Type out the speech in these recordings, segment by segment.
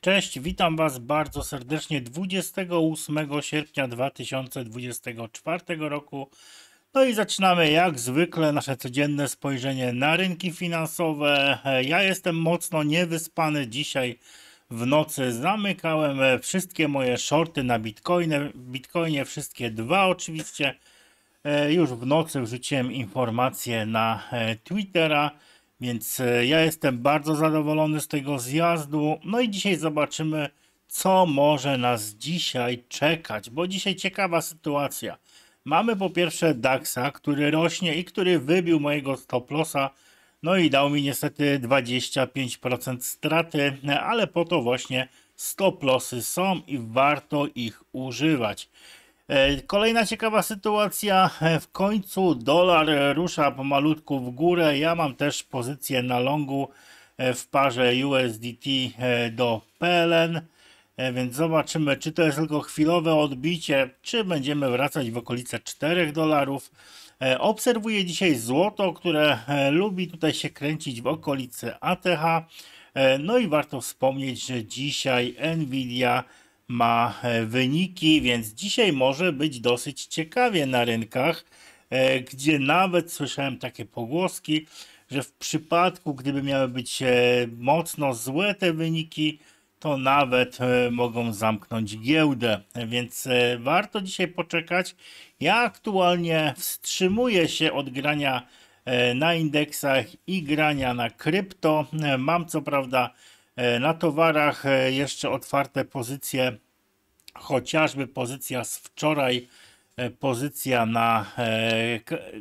Cześć, witam Was bardzo serdecznie 28 sierpnia 2024 roku. No i zaczynamy jak zwykle nasze codzienne spojrzenie na rynki finansowe. Ja jestem mocno niewyspany dzisiaj w nocy. Zamykałem wszystkie moje shorty na Bitcoinie, Bitcoinie wszystkie dwa oczywiście. Już w nocy wrzuciłem informacje na Twittera. Więc e, ja jestem bardzo zadowolony z tego zjazdu. No i dzisiaj zobaczymy, co może nas dzisiaj czekać, bo dzisiaj ciekawa sytuacja. Mamy po pierwsze DAXa, który rośnie i który wybił mojego stop lossa, no i dał mi niestety 25% straty, ale po to właśnie stop lossy są i warto ich używać. E, kolejna ciekawa sytuacja. E, w końcu dolar rusza pomalutku w górę. Ja mam też pozycję na longu e, w parze USDT do PLN. Więc zobaczymy, czy to jest tylko chwilowe odbicie, czy będziemy wracać w okolice 4 dolarów. Obserwuję dzisiaj złoto, które lubi tutaj się kręcić w okolicy ATH. No i warto wspomnieć, że dzisiaj Nvidia ma e, wyniki, więc dzisiaj może być dosyć ciekawie na rynkach, e, gdzie nawet słyszałem takie pogłoski, że w przypadku, gdyby miały być e, mocno złe te wyniki, to nawet mogą zamknąć giełdę, więc warto dzisiaj poczekać. Ja aktualnie wstrzymuję się od grania na indeksach i grania na krypto. Mam co prawda na towarach e, jeszcze otwarte pozycje, chociażby pozycja z wczoraj, e, pozycja na,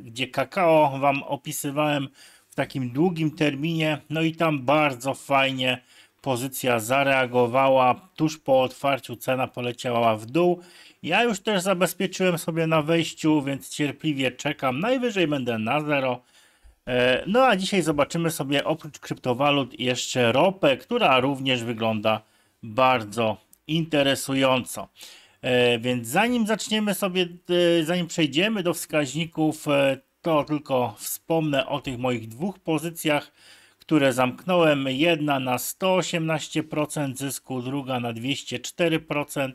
gdzie kakao Wam opisywałem w takim długim terminie, no i tam bardzo fajnie pozycja zareagowała, tuż po otwarciu cena poleciała w dół. Ja już też zabezpieczyłem sobie na wejściu, więc cierpliwie czekam, najwyżej będę na zero, E, no a dzisiaj zobaczymy sobie oprócz kryptowalut jeszcze ropę, która również wygląda bardzo interesująco. E, więc zanim zaczniemy sobie, e, zanim przejdziemy do wskaźników, to tylko wspomnę o tych moich dwóch pozycjach, które zamknąłem. Jedna na 118% zysku, druga na 204%.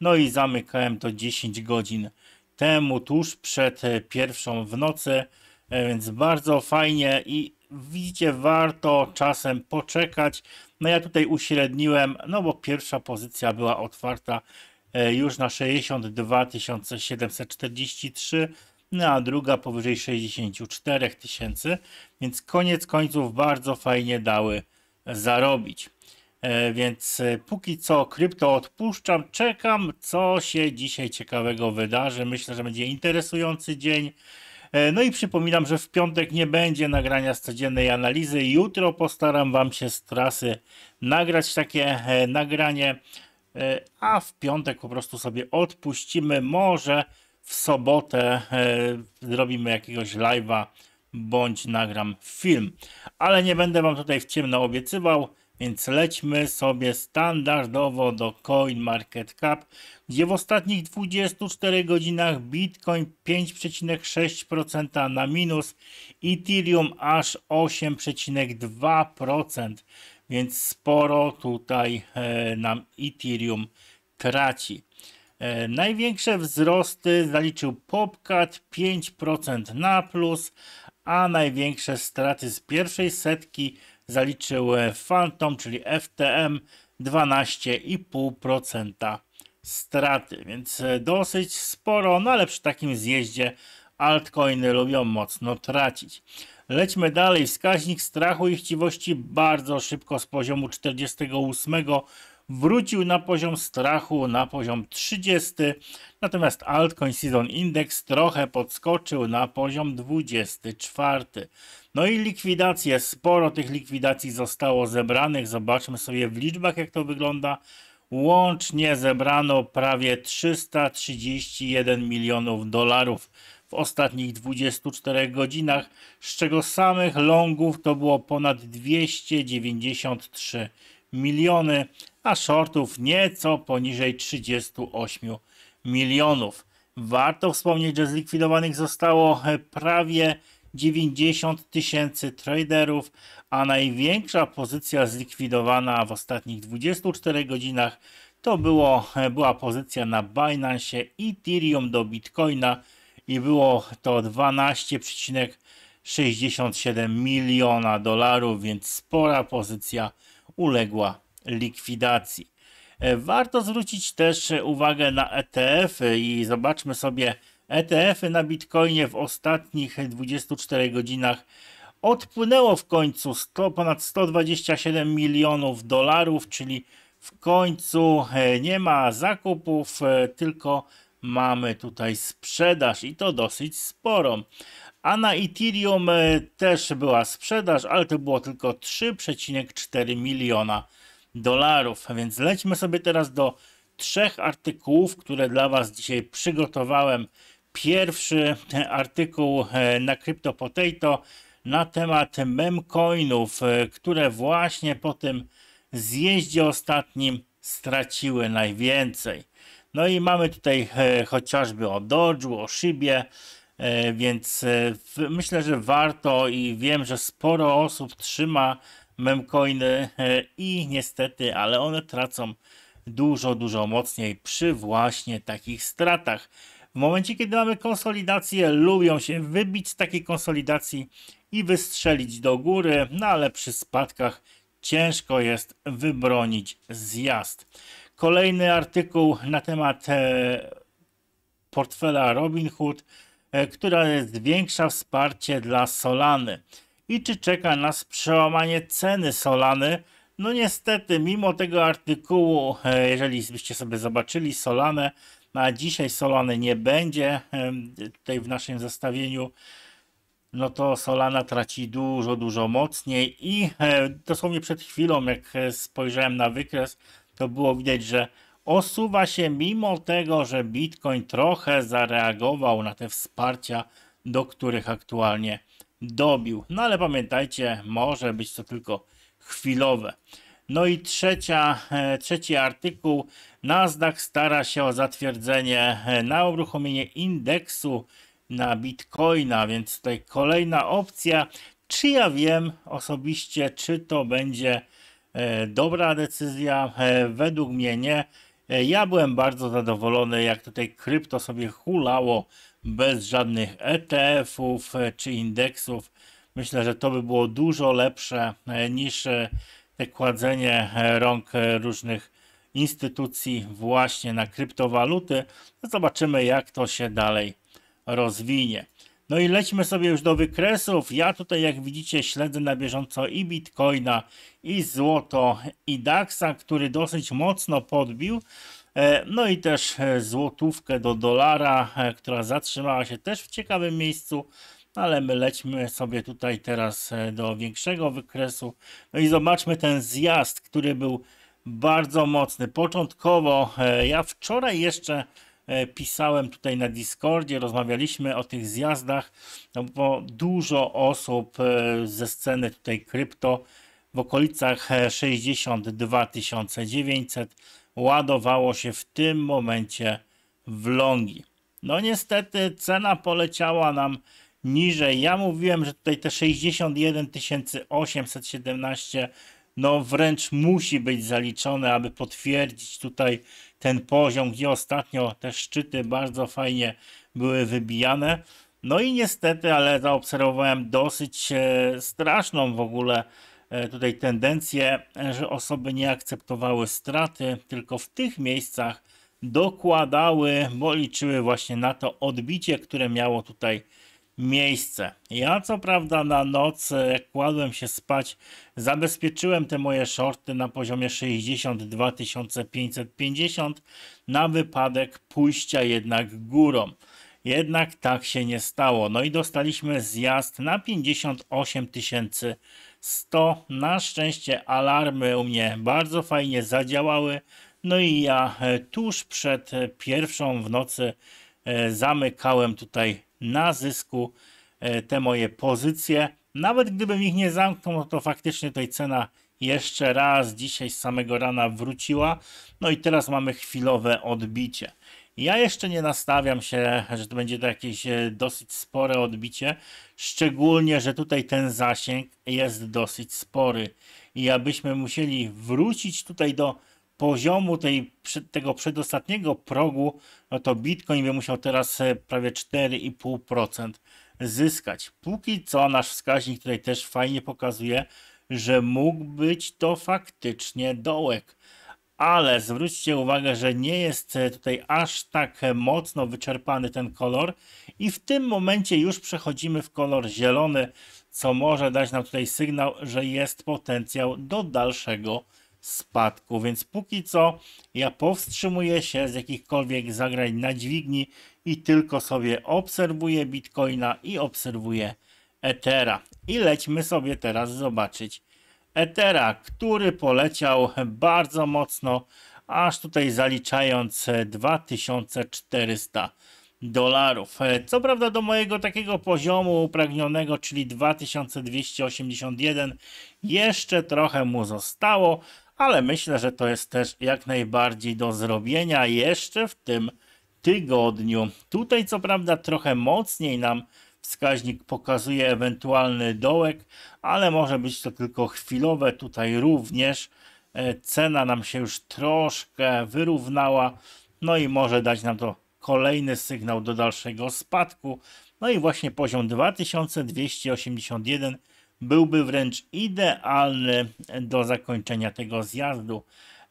No i zamykałem to 10 godzin temu, tuż przed pierwszą w nocy. E, więc bardzo fajnie i widzicie, warto czasem poczekać. No ja tutaj uśredniłem, no bo pierwsza pozycja była otwarta e, już na 62 743, no a druga powyżej 64 tysięcy, więc koniec końców bardzo fajnie dały zarobić. E, więc póki co krypto odpuszczam, czekam co się dzisiaj ciekawego wydarzy. Myślę, że będzie interesujący dzień. E, no i przypominam, że w piątek nie będzie nagrania z codziennej analizy. Jutro postaram Wam się z trasy nagrać takie e, nagranie, e, a w piątek po prostu sobie odpuścimy. Może w sobotę zrobimy jakiegoś live'a bądź nagram film. Ale nie będę Wam tutaj w ciemno obiecywał. Więc lećmy sobie standardowo do CoinMarketCap, gdzie w ostatnich 24 godzinach Bitcoin 5,6% na minus, Ethereum aż 8,2%, więc sporo tutaj e, nam Ethereum traci. E, największe wzrosty zaliczył Popcat 5% na plus, a największe straty z pierwszej setki zaliczył Phantom, czyli FTM 12,5% straty, więc e, dosyć sporo, no ale przy takim zjeździe altcoiny lubią mocno tracić. Lećmy dalej. Wskaźnik strachu i chciwości bardzo szybko z poziomu 48 wrócił na poziom strachu, na poziom 30, natomiast altcoin season index trochę podskoczył na poziom 24. No i likwidacje, sporo tych likwidacji zostało zebranych. Zobaczmy sobie w liczbach jak to wygląda. Łącznie zebrano prawie 331 milionów dolarów w ostatnich 24 godzinach, z czego samych longów to było ponad 293 miliony, a shortów nieco poniżej 38 milionów. Warto wspomnieć, że zlikwidowanych zostało prawie 90 tysięcy traderów, a największa pozycja zlikwidowana w ostatnich 24 godzinach to było, była pozycja na Binance Ethereum do Bitcoina i było to 12,67 miliona dolarów, więc spora pozycja uległa likwidacji. E, Warto zwrócić też uwagę na ETF-y i zobaczmy sobie ETF-y na Bitcoinie w ostatnich 24 godzinach. Odpłynęło w końcu 100, ponad 127 milionów dolarów, czyli w końcu e, nie ma zakupów, e, tylko mamy tutaj sprzedaż i to dosyć sporą. A na Ethereum e, też była sprzedaż, ale to było tylko 3,4 miliona dolarów. Więc lećmy sobie teraz do trzech artykułów, które dla Was dzisiaj przygotowałem. Pierwszy artykuł na Crypto na temat memcoinów, które właśnie po tym zjeździe ostatnim straciły najwięcej. No i mamy tutaj e, chociażby o Dodge'u, o Shibie, e, więc e, myślę, że warto i wiem, że sporo osób trzyma memcoiny e, i niestety, ale one tracą dużo, dużo mocniej przy właśnie takich stratach. W momencie, kiedy mamy konsolidację, lubią się wybić z takiej konsolidacji i wystrzelić do góry, no ale przy spadkach ciężko jest wybronić zjazd. Kolejny artykuł na temat e, portfela Robinhood, e, która zwiększa wsparcie dla Solany. I czy czeka nas przełamanie ceny Solany? No niestety, mimo tego artykułu, e, jeżeli byście sobie zobaczyli Solanę, a dzisiaj Solany nie będzie tutaj w naszym zestawieniu, no to Solana traci dużo, dużo mocniej i e, dosłownie przed chwilą, jak e, spojrzałem na wykres, to było widać, że osuwa się mimo tego, że Bitcoin trochę zareagował na te wsparcia, do których aktualnie dobił. No ale pamiętajcie, może być to tylko chwilowe. No i trzecia, e, trzeci artykuł. Nasdaq stara się o zatwierdzenie e, na uruchomienie indeksu na Bitcoina, więc tutaj kolejna opcja. Czy ja wiem osobiście, czy to będzie e, dobra decyzja? Według mnie nie. Ja byłem bardzo zadowolony, jak tutaj krypto sobie hulało bez żadnych ETF-ów czy indeksów. Myślę, że to by było dużo lepsze niż kładzenie e, rąk e, różnych instytucji właśnie na kryptowaluty. No zobaczymy, jak to się dalej rozwinie. No i lećmy sobie już do wykresów. Ja tutaj, jak widzicie, śledzę na bieżąco i Bitcoina, i złoto, i DAXa, który dosyć mocno podbił. E, No i też złotówkę do dolara, która zatrzymała się też w ciekawym miejscu. Ale my lećmy sobie tutaj teraz e, do większego wykresu. No i zobaczmy ten zjazd, który był bardzo mocny. Początkowo, e, ja wczoraj jeszcze e, pisałem tutaj na Discordzie, rozmawialiśmy o tych zjazdach, no bo dużo osób ze sceny tutaj krypto w okolicach e, 62 900 ładowało się w tym momencie w longi. No niestety cena poleciała nam niżej. Ja mówiłem, że tutaj te 61 817 no wręcz musi być zaliczone, aby potwierdzić tutaj ten poziom, gdzie ostatnio te szczyty bardzo fajnie były wybijane. No i niestety, ale zaobserwowałem dosyć e, straszną w ogóle e, tutaj tendencję, że osoby nie akceptowały straty, tylko w tych miejscach dokładały, bo liczyły właśnie na to odbicie, które miało tutaj miejsce. Ja co prawda na noc, jak kładłem się spać, zabezpieczyłem te moje shorty na poziomie 62 550 na wypadek pójścia jednak górą. Jednak tak się nie stało. No i dostaliśmy zjazd na 58 100. Na szczęście alarmy u mnie bardzo fajnie zadziałały. No i ja e, tuż przed e, pierwszą w nocy e, zamykałem tutaj na zysku e, te moje pozycje. Nawet gdybym ich nie zamknął, no to faktycznie tutaj cena jeszcze raz dzisiaj z samego rana wróciła. No i teraz mamy chwilowe odbicie. Ja jeszcze nie nastawiam się, że to będzie to jakieś e, dosyć spore odbicie, szczególnie, że tutaj ten zasięg jest dosyć spory i abyśmy musieli wrócić tutaj do poziomu tej, tego przedostatniego progu, no to Bitcoin by musiał teraz e, prawie 4,5% zyskać. Póki co nasz wskaźnik tutaj też fajnie pokazuje, że mógł być to faktycznie dołek. Ale zwróćcie uwagę, że nie jest e, tutaj aż tak mocno wyczerpany ten kolor i w tym momencie już przechodzimy w kolor zielony, co może dać nam tutaj sygnał, że jest potencjał do dalszego spadku, więc póki co ja powstrzymuję się z jakichkolwiek zagrań na dźwigni i tylko sobie obserwuję Bitcoina i obserwuję Ethera. I lećmy sobie teraz zobaczyć Ethera, który poleciał bardzo mocno, aż tutaj zaliczając 2400 dolarów. Co prawda do mojego takiego poziomu upragnionego, czyli 2281, jeszcze trochę mu zostało, ale myślę, że to jest też jak najbardziej do zrobienia jeszcze w tym tygodniu. Tutaj co prawda trochę mocniej nam wskaźnik pokazuje ewentualny dołek, ale może być to tylko chwilowe. Tutaj również e, cena nam się już troszkę wyrównała, no i może dać nam to kolejny sygnał do dalszego spadku. No i właśnie poziom 2281 byłby wręcz idealny do zakończenia tego zjazdu.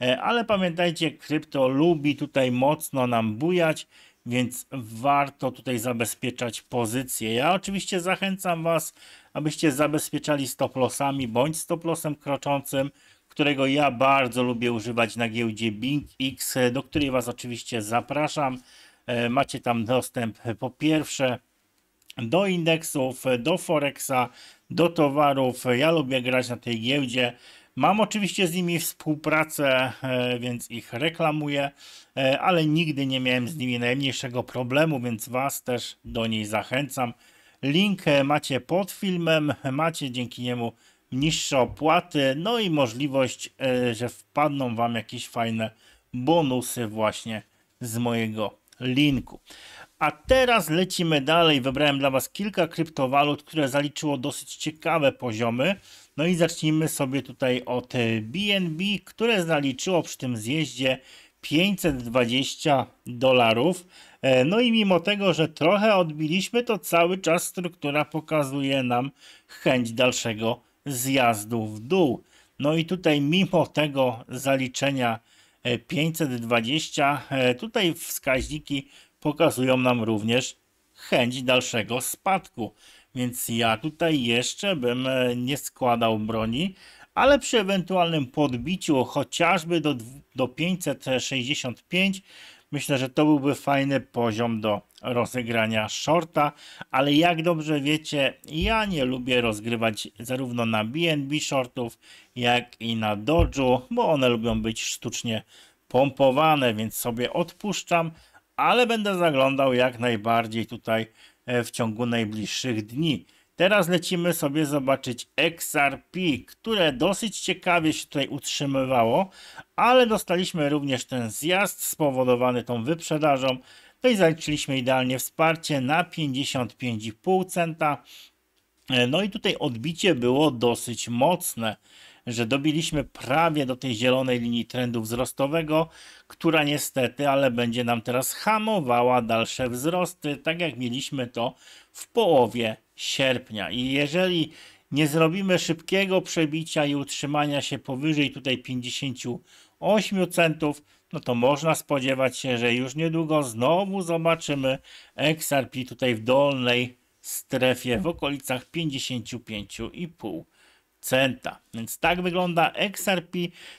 E, ale pamiętajcie, krypto lubi tutaj mocno nam bujać, więc warto tutaj zabezpieczać pozycję. Ja oczywiście zachęcam Was, abyście zabezpieczali stop lossami bądź stop lossem kroczącym, którego ja bardzo lubię używać na giełdzie BingX, do której Was oczywiście zapraszam. E, macie tam dostęp po pierwsze do indeksów, do Forexa, do towarów. Ja lubię grać na tej giełdzie. Mam oczywiście z nimi współpracę, e, więc ich reklamuję, e, ale nigdy nie miałem z nimi najmniejszego problemu, więc Was też do niej zachęcam. Link macie pod filmem, macie dzięki niemu niższe opłaty, no i możliwość, e, że wpadną Wam jakieś fajne bonusy właśnie z mojego linku. A teraz lecimy dalej. Wybrałem dla Was kilka kryptowalut, które zaliczyło dosyć ciekawe poziomy. No i zacznijmy sobie tutaj od BNB, które zaliczyło przy tym zjeździe 520 dolarów. E, no i mimo tego, że trochę odbiliśmy, to cały czas struktura pokazuje nam chęć dalszego zjazdu w dół. No i tutaj mimo tego zaliczenia 520, e, e, tutaj wskaźniki pokazują nam również chęć dalszego spadku. Więc ja tutaj jeszcze bym e, nie składał broni, ale przy ewentualnym podbiciu chociażby do, do 565 myślę, że to byłby fajny poziom do rozegrania shorta, ale jak dobrze wiecie, ja nie lubię rozgrywać zarówno na BNB shortów, jak i na Doju, bo one lubią być sztucznie pompowane, więc sobie odpuszczam, ale będę zaglądał jak najbardziej tutaj e, w ciągu najbliższych dni. Teraz lecimy sobie zobaczyć XRP, które dosyć ciekawie się tutaj utrzymywało, ale dostaliśmy również ten zjazd spowodowany tą wyprzedażą. No i zaliczyliśmy idealnie wsparcie na 55,5 centa. E, no i tutaj odbicie było dosyć mocne że dobiliśmy prawie do tej zielonej linii trendu wzrostowego, która niestety, ale będzie nam teraz hamowała dalsze wzrosty, tak jak mieliśmy to w połowie sierpnia. I jeżeli nie zrobimy szybkiego przebicia i utrzymania się powyżej tutaj 58 centów, no to można spodziewać się, że już niedługo znowu zobaczymy XRP tutaj w dolnej strefie w okolicach 55,5 centa. Więc tak wygląda XRP.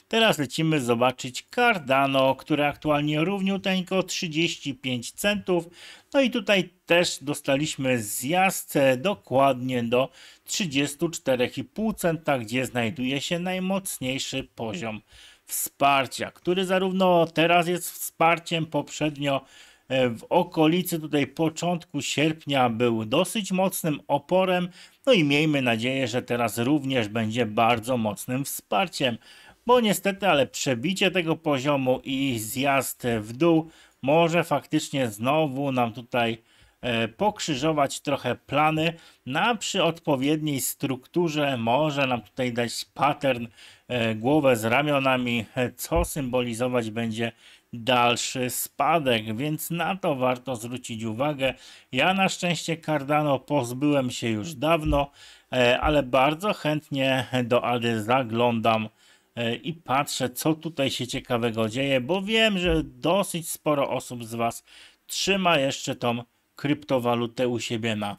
Teraz lecimy zobaczyć Cardano, które aktualnie równiuteńko 35 centów. No i tutaj też dostaliśmy zjazd dokładnie do 34,5 centa, gdzie znajduje się najmocniejszy poziom wsparcia, który zarówno teraz jest wsparciem poprzednio w okolicy tutaj początku sierpnia był dosyć mocnym oporem, no i miejmy nadzieję, że teraz również będzie bardzo mocnym wsparciem, bo niestety, ale przebicie tego poziomu i zjazd w dół może faktycznie znowu nam tutaj e, pokrzyżować trochę plany, na przy odpowiedniej strukturze może nam tutaj dać pattern, e, głowę z ramionami, e, co symbolizować będzie dalszy spadek, więc na to warto zwrócić uwagę. Ja na szczęście Cardano pozbyłem się już dawno, e, ale bardzo chętnie do Ady zaglądam e, i patrzę, co tutaj się ciekawego dzieje, bo wiem, że dosyć sporo osób z Was trzyma jeszcze tą kryptowalutę u siebie na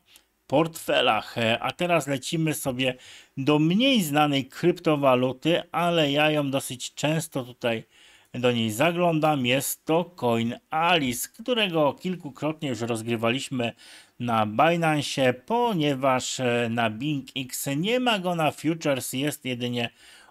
portfelach. E, a teraz lecimy sobie do mniej znanej kryptowaluty, ale ja ją dosyć często tutaj do niej zaglądam. Jest to Coin Alice, którego kilkukrotnie już rozgrywaliśmy na Binance, ponieważ e, na BingX nie ma go na futures, jest jedynie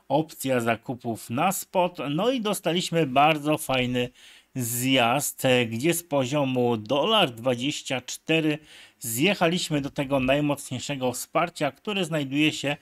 opcja zakupów na spot. No i dostaliśmy bardzo fajny zjazd, e, gdzie z poziomu $24 zjechaliśmy do tego najmocniejszego wsparcia, które znajduje się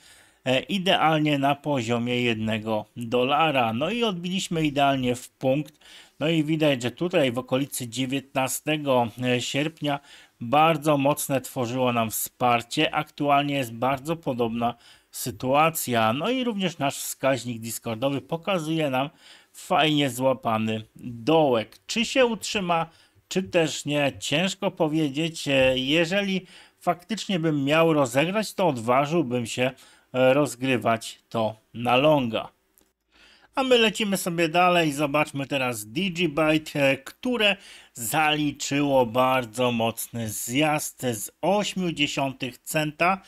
idealnie na poziomie 1 dolara. No i odbiliśmy idealnie w punkt. No i widać, że tutaj w okolicy 19 e, sierpnia bardzo mocne tworzyło nam wsparcie. Aktualnie jest bardzo podobna sytuacja. No i również nasz wskaźnik Discordowy pokazuje nam fajnie złapany dołek. Czy się utrzyma, czy też nie, ciężko powiedzieć. E, jeżeli faktycznie bym miał rozegrać, to odważyłbym się rozgrywać to na longa. A my lecimy sobie dalej. Zobaczmy teraz Digibyte, e, które zaliczyło bardzo mocny zjazd z 0,8 centa.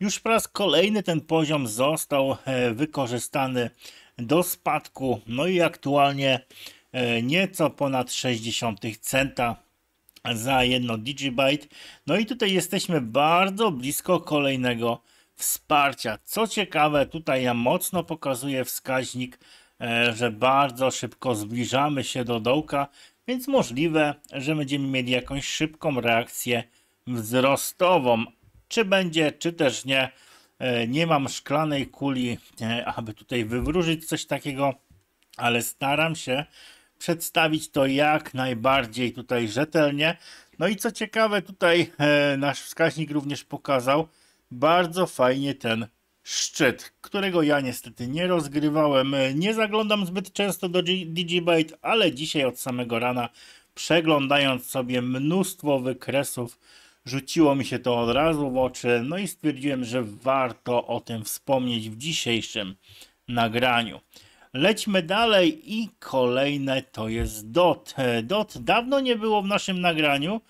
Już po raz kolejny ten poziom został e, wykorzystany do spadku. No i aktualnie e, nieco ponad 60 centa za jedno Digibyte. No i tutaj jesteśmy bardzo blisko kolejnego wsparcia. Co ciekawe, tutaj ja mocno pokazuję wskaźnik, e, że bardzo szybko zbliżamy się do dołka, więc możliwe, że będziemy mieli jakąś szybką reakcję wzrostową. Czy będzie, czy też nie. E, nie mam szklanej kuli, e, aby tutaj wywróżyć coś takiego, ale staram się przedstawić to jak najbardziej tutaj rzetelnie. No i co ciekawe, tutaj nasz wskaźnik również pokazał, bardzo fajnie ten szczyt, którego ja niestety nie rozgrywałem. Nie zaglądam zbyt często do Digibate, ale dzisiaj od samego rana przeglądając sobie mnóstwo wykresów, rzuciło mi się to od razu w oczy, no i stwierdziłem, że warto o tym wspomnieć w dzisiejszym nagraniu. Lećmy dalej i kolejne to jest DOT. DOT dawno nie było w naszym nagraniu,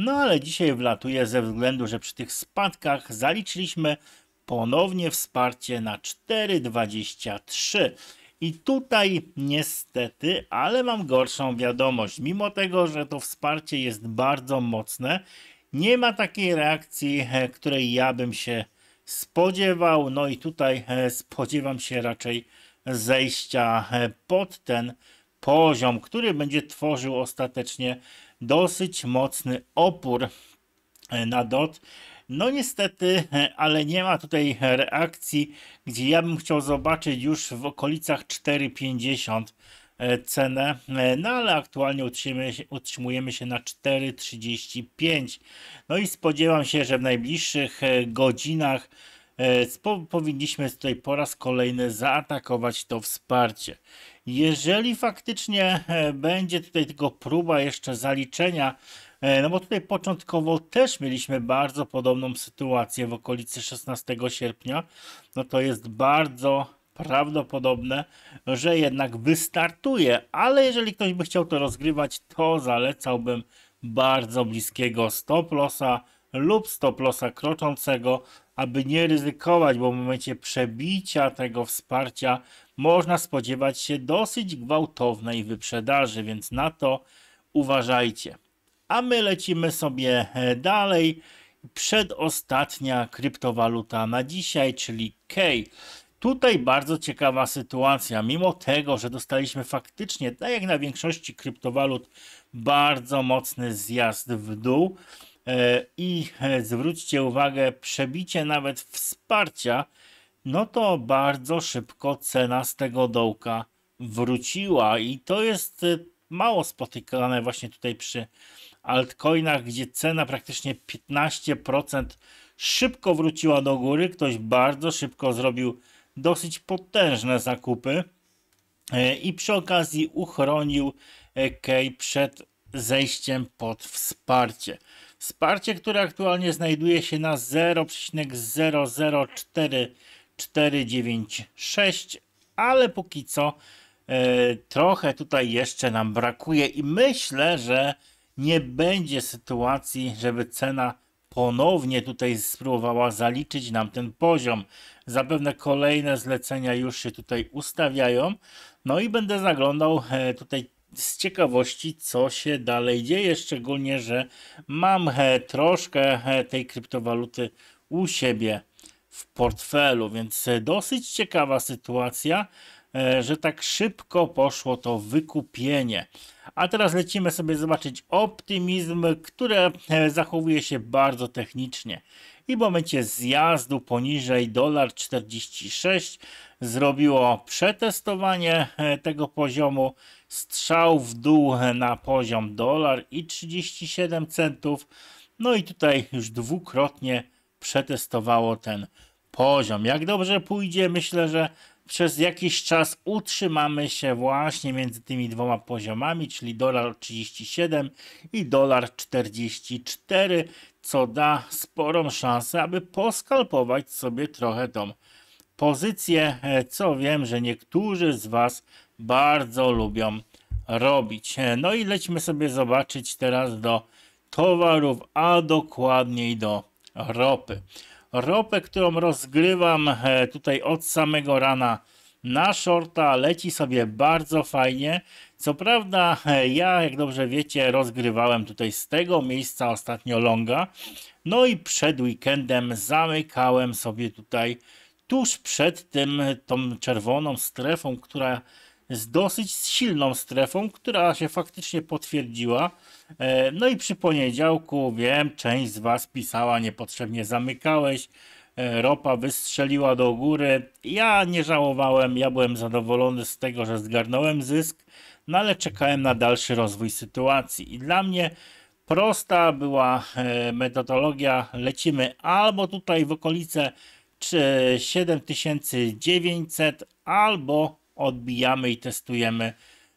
no ale dzisiaj wlatuje ze względu, że przy tych spadkach zaliczyliśmy ponownie wsparcie na 4,23. I tutaj niestety, ale mam gorszą wiadomość. Mimo tego, że to wsparcie jest bardzo mocne, nie ma takiej reakcji, e, której ja bym się spodziewał. No i tutaj e, spodziewam się raczej zejścia e, pod ten poziom, który będzie tworzył ostatecznie dosyć mocny opór e, na DOT. No niestety, e, ale nie ma tutaj reakcji, gdzie ja bym chciał zobaczyć już w okolicach 4,50 e, cenę, no ale aktualnie utrzymujemy się, utrzymujemy się na 4,35. No i spodziewam się, że w najbliższych godzinach powinniśmy tutaj po raz kolejny zaatakować to wsparcie. Jeżeli faktycznie e, będzie tutaj tylko próba jeszcze zaliczenia, e, no bo tutaj początkowo też mieliśmy bardzo podobną sytuację w okolicy 16 sierpnia, no to jest bardzo prawdopodobne, że jednak wystartuje, ale jeżeli ktoś by chciał to rozgrywać, to zalecałbym bardzo bliskiego stop lossa lub stop lossa kroczącego, aby nie ryzykować, bo w momencie przebicia tego wsparcia można spodziewać się dosyć gwałtownej wyprzedaży, więc na to uważajcie. A my lecimy sobie e, dalej. Przedostatnia kryptowaluta na dzisiaj, czyli K. Tutaj bardzo ciekawa sytuacja. Mimo tego, że dostaliśmy faktycznie, tak jak na większości kryptowalut, bardzo mocny zjazd w dół. E, I e, zwróćcie uwagę, przebicie nawet wsparcia no to bardzo szybko cena z tego dołka wróciła i to jest y, mało spotykane właśnie tutaj przy altcoinach, gdzie cena praktycznie 15% szybko wróciła do góry. Ktoś bardzo szybko zrobił dosyć potężne zakupy e, i przy okazji uchronił e, Kej przed zejściem pod wsparcie. Wsparcie, które aktualnie znajduje się na 0,004496, ale póki co e, trochę tutaj jeszcze nam brakuje i myślę, że nie będzie sytuacji, żeby cena ponownie tutaj spróbowała zaliczyć nam ten poziom. Zapewne kolejne zlecenia już się tutaj ustawiają. No i będę zaglądał e, tutaj z ciekawości, co się dalej dzieje, szczególnie, że mam e, troszkę e, tej kryptowaluty u siebie w portfelu, więc dosyć ciekawa sytuacja, że tak szybko poszło to wykupienie. A teraz lecimy sobie zobaczyć optymizm, które zachowuje się bardzo technicznie. I w momencie zjazdu poniżej dolar 46 zrobiło przetestowanie e, tego poziomu, strzał w dół na poziom dolar i 37 centów. No i tutaj już dwukrotnie przetestowało ten poziom. Jak dobrze pójdzie, myślę, że przez jakiś czas utrzymamy się właśnie między tymi dwoma poziomami, czyli dolar 37 i dolar 44, co da sporą szansę, aby poskalpować sobie trochę tą pozycję, e, co wiem, że niektórzy z Was bardzo lubią robić. E, no i lecimy sobie zobaczyć teraz do towarów, a dokładniej do ropy ropę, którą rozgrywam e, tutaj od samego rana na shorta, leci sobie bardzo fajnie. Co prawda, e, ja, jak dobrze wiecie, rozgrywałem tutaj z tego miejsca ostatnio longa. No i przed weekendem zamykałem sobie tutaj tuż przed tym tą czerwoną strefą, która z dosyć silną strefą, która się faktycznie potwierdziła. E, no i przy poniedziałku, wiem, część z Was pisała, niepotrzebnie zamykałeś, e, ropa wystrzeliła do góry. Ja nie żałowałem, ja byłem zadowolony z tego, że zgarnąłem zysk, no ale czekałem na dalszy rozwój sytuacji. I dla mnie prosta była e, metodologia, lecimy albo tutaj w okolice 7900, albo odbijamy i testujemy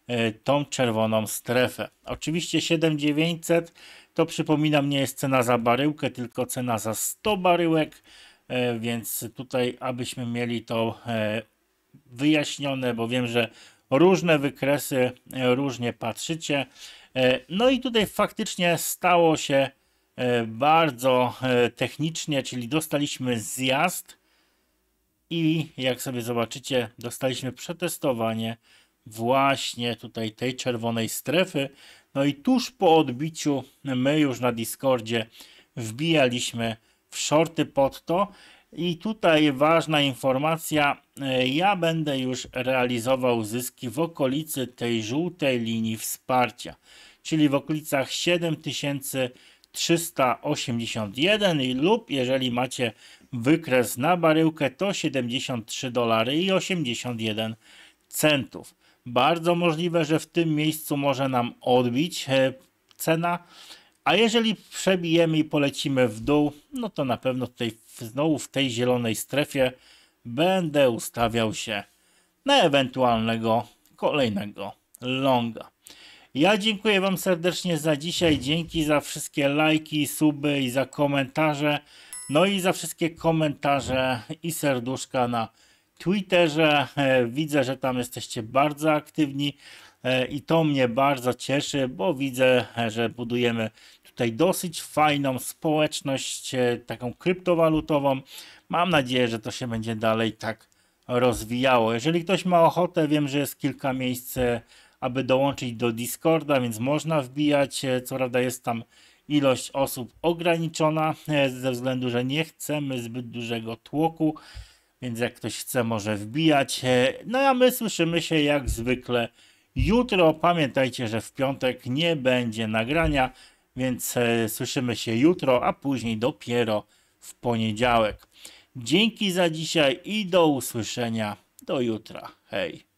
e, tą czerwoną strefę. Oczywiście 7900 to przypominam nie jest cena za baryłkę, tylko cena za 100 baryłek, e, więc tutaj abyśmy mieli to e, wyjaśnione, bo wiem, że różne wykresy różnie patrzycie. No i tutaj faktycznie stało się bardzo technicznie, czyli dostaliśmy zjazd i jak sobie zobaczycie, dostaliśmy przetestowanie właśnie tutaj tej czerwonej strefy. No i tuż po odbiciu my już na Discordzie wbijaliśmy w shorty pod to. I tutaj ważna informacja, ja będę już realizował zyski w okolicy tej żółtej linii wsparcia, czyli w okolicach 7381 lub jeżeli macie Wykres na baryłkę to 73 dolary i 81 centów. Bardzo możliwe, że w tym miejscu może nam odbić e, cena, a jeżeli przebijemy i polecimy w dół, no to na pewno tutaj znowu w tej zielonej strefie będę ustawiał się na ewentualnego kolejnego longa. Ja dziękuję Wam serdecznie za dzisiaj. Dzięki za wszystkie lajki, suby i za komentarze. No i za wszystkie komentarze i serduszka na Twitterze. E, widzę, że tam jesteście bardzo aktywni e, i to mnie bardzo cieszy, bo widzę, że budujemy tutaj dosyć fajną społeczność, e, taką kryptowalutową. Mam nadzieję, że to się będzie dalej tak rozwijało. Jeżeli ktoś ma ochotę, wiem, że jest kilka miejsc, aby dołączyć do Discorda, więc można wbijać. Co prawda jest tam ilość osób ograniczona e, ze względu, że nie chcemy zbyt dużego tłoku, więc jak ktoś chce może wbijać. E, no a my słyszymy się jak zwykle jutro. Pamiętajcie, że w piątek nie będzie nagrania, więc e, słyszymy się jutro, a później dopiero w poniedziałek. Dzięki za dzisiaj i do usłyszenia do jutra. Hej.